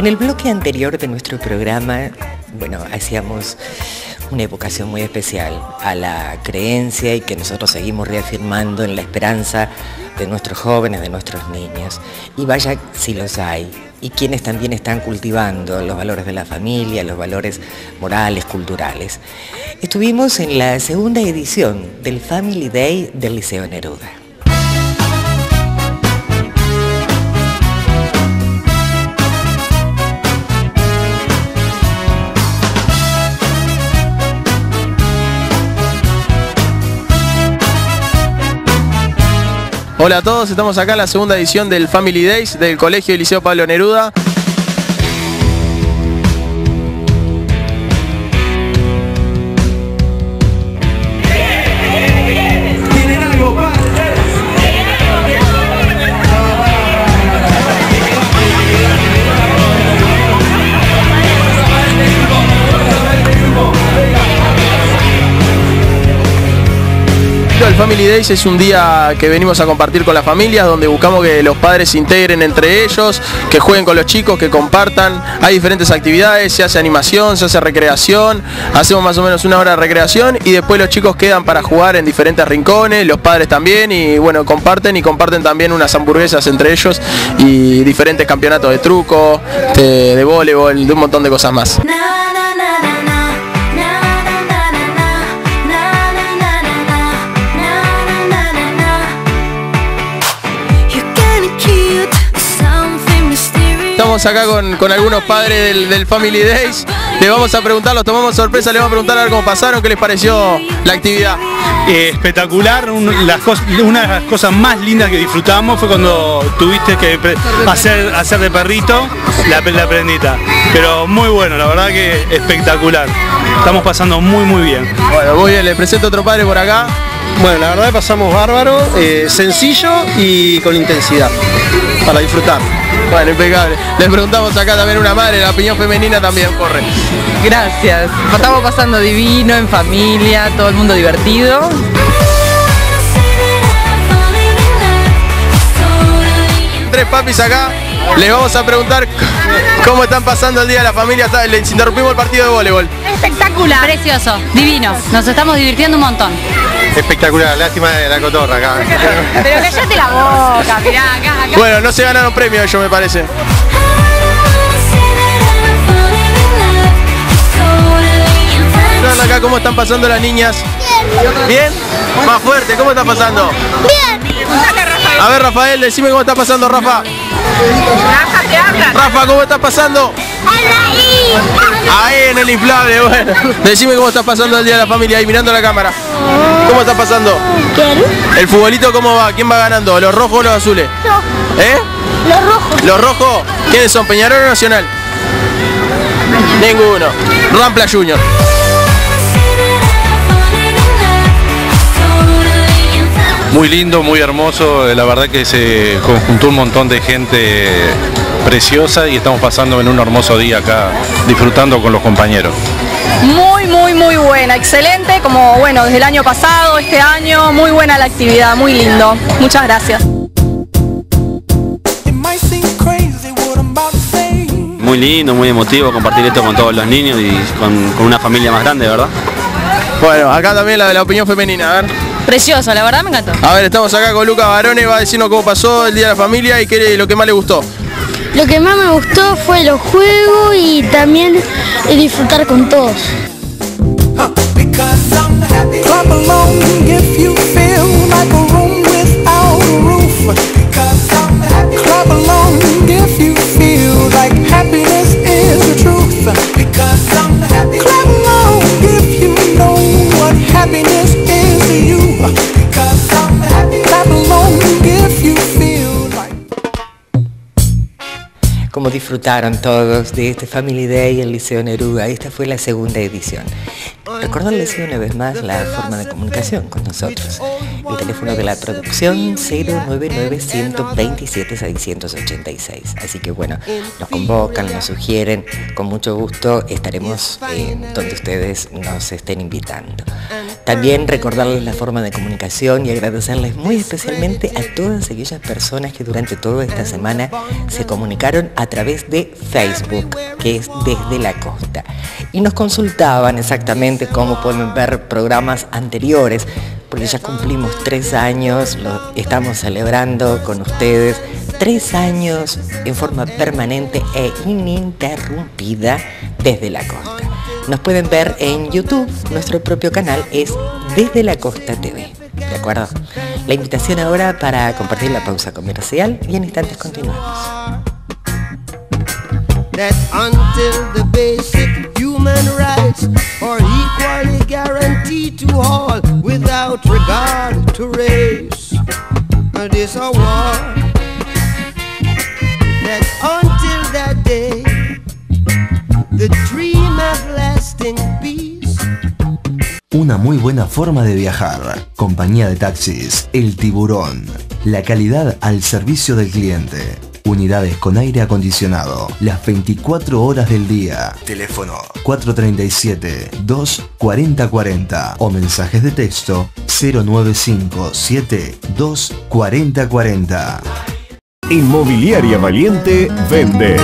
En el bloque anterior de nuestro programa, bueno, hacíamos una evocación muy especial a la creencia y que nosotros seguimos reafirmando en la esperanza de nuestros jóvenes, de nuestros niños. Y vaya si los hay. Y quienes también están cultivando los valores de la familia, los valores morales, culturales. Estuvimos en la segunda edición del Family Day del Liceo Neruda. Hola a todos, estamos acá en la segunda edición del Family Days del Colegio y Liceo Pablo Neruda. Family Days es un día que venimos a compartir con las familias, donde buscamos que los padres se integren entre ellos, que jueguen con los chicos, que compartan. Hay diferentes actividades, se hace animación, se hace recreación, hacemos más o menos una hora de recreación y después los chicos quedan para jugar en diferentes rincones, los padres también y bueno, comparten y comparten también unas hamburguesas entre ellos y diferentes campeonatos de truco, de, de voleibol, de un montón de cosas más. Estamos acá con, algunos padres del, Family Days. Le vamos a preguntar, los tomamos sorpresa, le vamos a preguntar a ver cómo pasaron, qué les pareció la actividad. Eh, espectacular, una de las cosas más lindas que disfrutamos fue cuando tuviste que hacer, hacer de perrito la, la prendita. Pero muy bueno, la verdad que espectacular. Estamos pasando muy muy bien. Bueno, muy bien, le presento otro padre por acá. Bueno, la verdad que pasamos bárbaro, eh, sencillo y con intensidad, para disfrutar. Bueno, impecable. Les preguntamos acá también una madre, la opinión femenina también corre. Gracias. Estamos pasando divino, en familia, todo el mundo divertido. Tres papis acá. Les vamos a preguntar cómo están pasando el día de la familia. Les interrumpimos el partido de voleibol. Espectacular. Precioso, divino. Nos estamos divirtiendo un montón. Espectacular, lástima de la cotorra acá. Pero callate la boca, mirá, acá, acá. Bueno, no se ganaron premios ellos me parece. acá cómo están pasando las niñas. Bien. ¿Bien? Más fuerte, ¿cómo está pasando? Bien. A ver, Rafael, decime cómo está pasando, Rafa. Rafa, te habla. Rafa, ¿cómo está pasando? Ahí en el inflable, bueno. Decime cómo está pasando el día de la familia ahí mirando la cámara. ¿Cómo está pasando? ¿Quién? ¿El futbolito cómo va? ¿Quién va ganando? ¿Los rojos o los azules? ¿Eh? Los rojos. ¿Los rojos? ¿Quiénes son? ¿Peñarol o Nacional? Ninguno. Rampla Junior. Muy lindo, muy hermoso, la verdad que se conjuntó un montón de gente preciosa y estamos pasando en un hermoso día acá disfrutando con los compañeros. Muy, muy, muy buena, excelente, como bueno, desde el año pasado, este año, muy buena la actividad, muy lindo. Muchas gracias. Muy lindo, muy emotivo compartir esto con todos los niños y con, una familia más grande, ¿verdad? Bueno, acá también la de la opinión femenina, a ver. Precioso, la verdad me encantó. A ver, estamos acá con Lucas Barone, va a decirnos cómo pasó el Día de la Familia y qué lo que más le gustó. Lo que más me gustó fue los juegos y también disfrutar con todos. Disfrutaron todos de este Family Day en Liceo Neruda. Esta fue la segunda edición. Recordarles una vez más la forma de comunicación con nosotros. El teléfono de la producción 099-127-686. Así que bueno, nos convocan, nos sugieren. Con mucho gusto estaremos donde ustedes nos estén invitando. También recordarles la forma de comunicación y agradecerles muy especialmente a todas aquellas personas que durante toda esta semana se comunicaron a través de Facebook, que es Desde la Costa. Y nos consultaban exactamente cómo pueden ver programas anteriores, porque ya cumplimos tres años, lo estamos celebrando con ustedes, tres años en forma permanente e ininterrumpida desde la costa. Nos pueden ver en YouTube, nuestro propio canal es Desde la Costa TV. ¿De acuerdo? La invitación ahora para compartir la pausa comercial y en instantes continuamos. that until that day, Una muy buena forma de viajar. Compañía de taxis El Tiburón. La calidad al servicio del cliente. Unidades con aire acondicionado. Las 24 horas del día. Teléfono 437-24040 o mensajes de texto 095-724040. Inmobiliaria Valiente vende.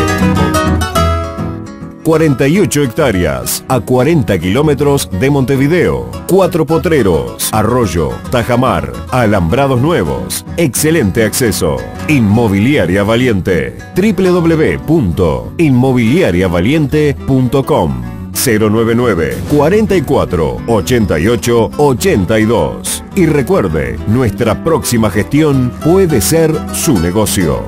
48 hectáreas a 40 kilómetros de Montevideo. Cuatro potreros, arroyo, tajamar, alambrados nuevos. Excelente acceso. Inmobiliaria Valiente. www.inmobiliariavaliente.com 099 44 88 82. Y recuerde, nuestra próxima gestión puede ser su negocio.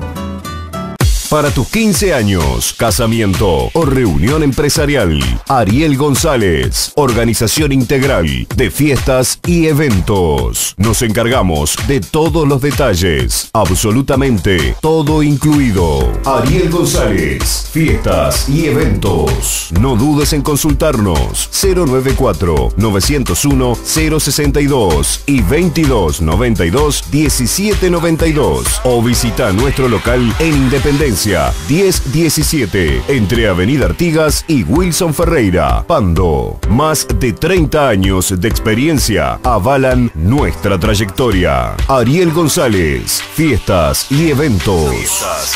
Para tus 15 años, casamiento o reunión empresarial, Ariel González, organización integral de fiestas y eventos. Nos encargamos de todos los detalles, absolutamente todo incluido. Ariel González, fiestas y eventos. No dudes en consultarnos 094 901 062 y 2292 1792 o visita nuestro local en Independencia 1017 entre Avenida Artigas y Wilson Ferreira, Pando. Más de 30 años de experiencia avalan nuestra trayectoria. Ariel González, fiestas y eventos.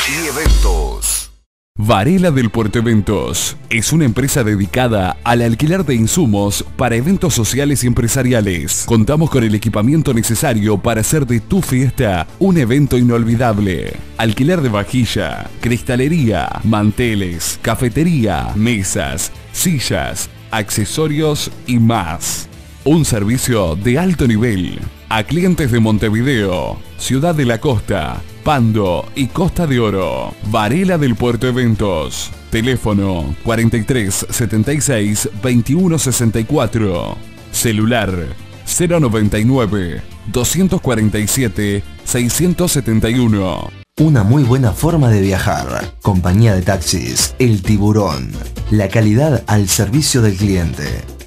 y eventos. Varela del Puerto Eventos es una empresa dedicada al alquiler de insumos para eventos sociales y empresariales. Contamos con el equipamiento necesario para hacer de tu fiesta un evento inolvidable. Alquiler de vajilla, cristalería, manteles, cafetería, mesas, sillas, accesorios y más. Un servicio de alto nivel a clientes de Montevideo, Ciudad de la Costa, Pando y Costa de Oro. Varela del Puerto Eventos. Teléfono 43 76 21 64. Celular 099 247 671. Una muy buena forma de viajar. Compañía de taxis El Tiburón. La calidad al servicio del cliente.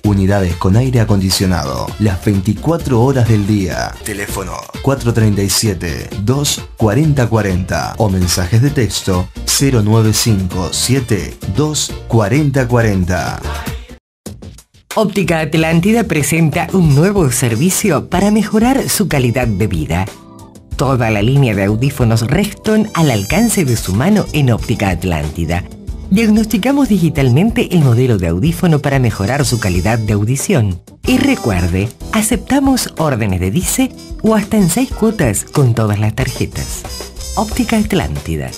Unidades con aire acondicionado. Las 24 horas del día. Teléfono 437-24040 o mensajes de texto 095-724040. Óptica Atlántida presenta un nuevo servicio para mejorar su calidad de vida. Toda la línea de audífonos Reston al alcance de su mano en Óptica Atlántida. Diagnosticamos digitalmente el modelo de audífono para mejorar su calidad de audición. Y recuerde, aceptamos órdenes de DICE o hasta en seis cuotas con todas las tarjetas. Óptica Atlántida.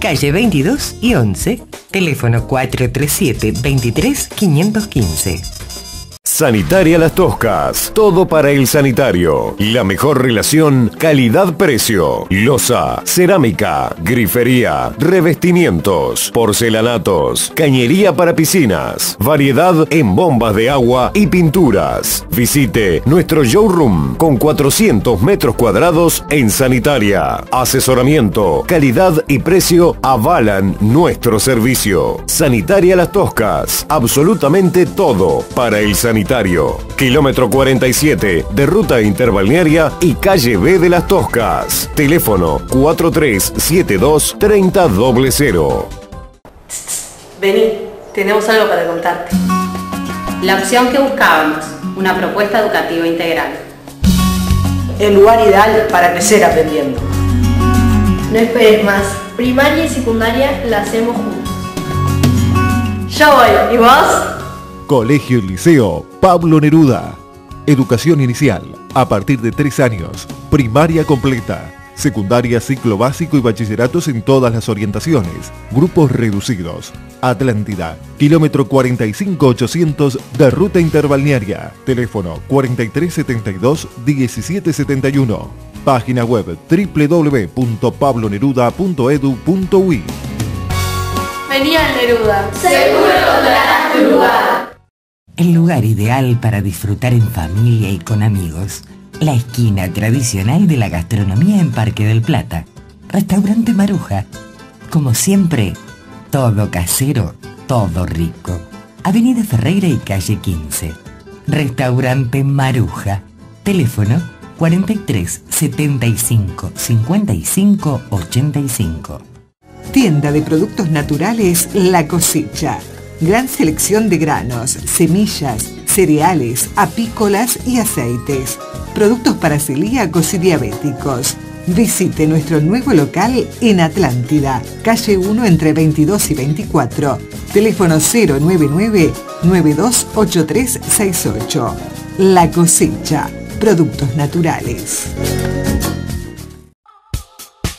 Calle 22 y 11, teléfono 437 23 515. Sanitaria Las Toscas. Todo para el sanitario. La mejor relación calidad-precio. Losa, cerámica, grifería, revestimientos, porcelanatos, cañería para piscinas, variedad en bombas de agua y pinturas. Visite nuestro showroom con 400 metros cuadrados en sanitaria. Asesoramiento, calidad y precio avalan nuestro servicio. Sanitaria Las Toscas. Absolutamente todo para el sanitario. Kilómetro 47 de ruta interbalnearia y calle B de las Toscas. Teléfono 4372 3000. Vení, tenemos algo para contarte. La opción que buscábamos. una propuesta educativa integral. El lugar ideal para crecer aprendiendo. No esperes más. Primaria y secundaria la hacemos juntos. Yo voy. ¿Y vos? Colegio y Liceo Pablo Neruda. Educación inicial a partir de 3 años. Primaria completa. Secundaria, ciclo básico y bachilleratos en todas las orientaciones. Grupos reducidos. Atlántida. Kilómetro 45800 de ruta interbalnearia. Teléfono 4372-1771. Página web www.pabloneruda.edu.uy Vení al Neruda. Seguro tu lugar. El lugar ideal para disfrutar en familia y con amigos. La esquina tradicional de la gastronomía en Parque del Plata. Restaurante Maruja. Como siempre, todo casero, todo rico. Avenida Ferreira y calle 15. Restaurante Maruja. Teléfono 43 75 55 85. Tienda de productos naturales La Cosecha. Gran selección de granos, semillas, cereales, apícolas y aceites. Productos para celíacos y diabéticos. Visite nuestro nuevo local en Atlántida, calle 1 entre 22 y 24. Teléfono 099 928368. La cosecha. Productos naturales.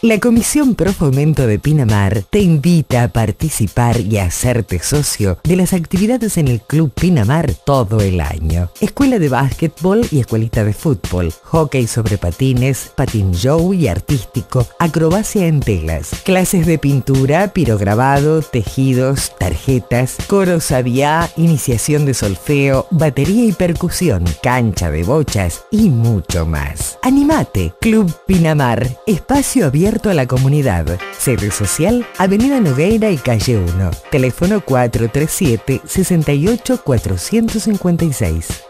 La Comisión Pro Fomento de Pinamar te invita a participar y a hacerte socio de las actividades en el Club Pinamar todo el año. Escuela de básquetbol y escuelita de fútbol, hockey sobre patines, patín show y artístico, acrobacia en telas, clases de pintura, pirograbado, tejidos, tarjetas, coro sabiá, iniciación de solfeo, batería y percusión, cancha de bochas y mucho más. Animate, Club Pinamar, espacio abierto a la comunidad. Sede social, Avenida Nogueira y Calle 1. Teléfono 437 68 456.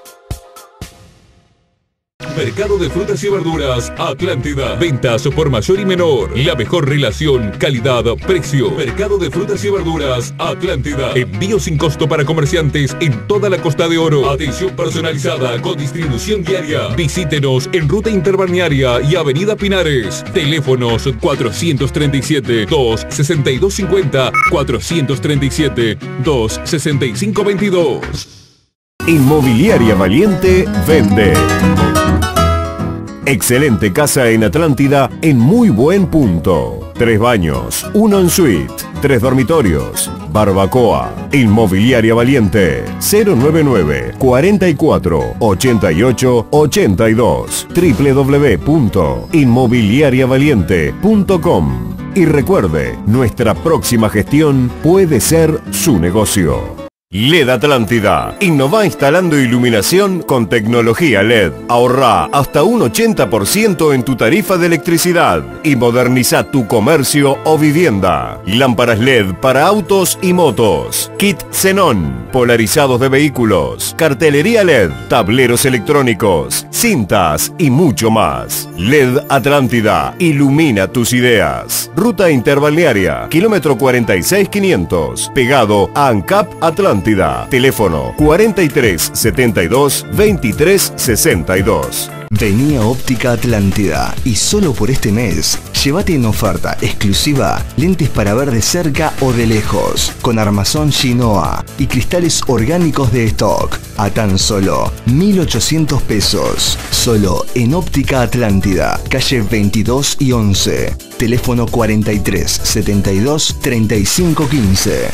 Mercado de frutas y verduras Atlántida. Ventas por mayor y menor. La mejor relación calidad-precio. Mercado de frutas y verduras Atlántida. Envío sin costo para comerciantes en toda la Costa de Oro. Atención personalizada con distribución diaria. Visítenos en Ruta Interbalnearia y Avenida Pinares. Teléfonos 437 26250 437 26522. Inmobiliaria Valiente vende. Excelente casa en Atlántida en muy buen punto. Tres baños, uno en suite, tres dormitorios, barbacoa. Inmobiliaria Valiente 099 44 88 82 www.inmobiliariavaliente.com Y recuerde, nuestra próxima gestión puede ser su negocio. LED Atlántida. Innova instalando iluminación con tecnología LED. Ahorra hasta un 80% en tu tarifa de electricidad y moderniza tu comercio o vivienda. Lámparas LED para autos y motos. Kit Xenon. Polarizados de vehículos. Cartelería LED. Tableros electrónicos. Cintas y mucho más. LED Atlántida. Ilumina tus ideas. Ruta interbalnearia. Kilómetro 46500. Pegado a ANCAP Atlántida. Teléfono 43 72 23 62. Venía Óptica Atlántida y solo por este mes, llévate en oferta exclusiva lentes para ver de cerca o de lejos, con armazón Shinoa y cristales orgánicos de stock, a tan solo 1.800 pesos. Solo en Óptica Atlántida, calle 22 y 11, teléfono 43 72 35 15.